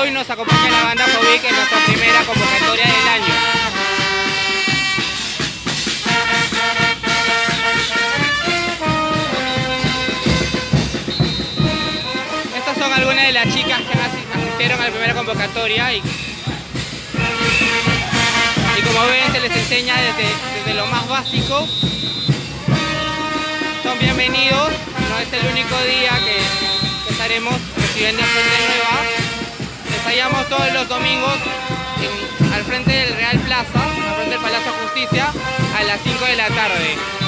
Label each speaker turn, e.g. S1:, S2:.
S1: hoy nos acompaña la banda Jovic en nuestra primera convocatoria del año. Estas son algunas de las chicas que asistieron a la primera convocatoria y, y como ven se les enseña desde, desde lo más básico. Son bienvenidos, no es el único día que, que estaremos recibiendo gente nueva. Ensayamos todos los domingos al frente del Real Plaza, al frente del Palacio de Justicia, a las 5 de la tarde.